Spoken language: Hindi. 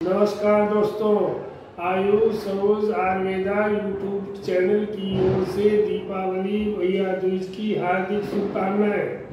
नमस्कार दोस्तों, आयुष सरोज आयुर्वेदा यूट्यूब चैनल की ओर से दीपावली, भैया दूज की हार्दिक शुभकामनाएँ।